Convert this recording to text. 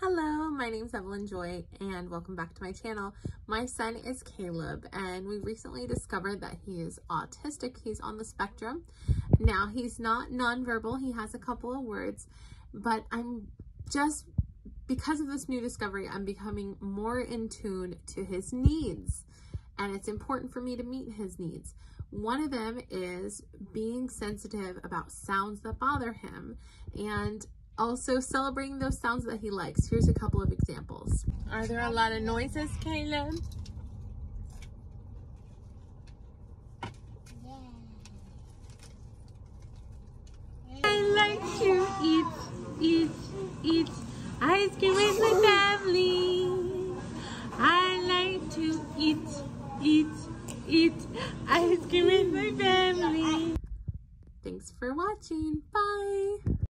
Hello, my name is Evelyn Joy and welcome back to my channel. My son is Caleb and we recently discovered that he is autistic. He's on the spectrum. Now he's not nonverbal. He has a couple of words, but I'm just, because of this new discovery, I'm becoming more in tune to his needs and it's important for me to meet his needs. One of them is being sensitive about sounds that bother him and also celebrating those sounds that he likes. Here's a couple of examples. Are there a lot of noises, Caleb? Yeah. I like to eat, eat, eat ice cream with my family. I like to eat, eat, eat ice cream with my family. Thanks for watching. Bye.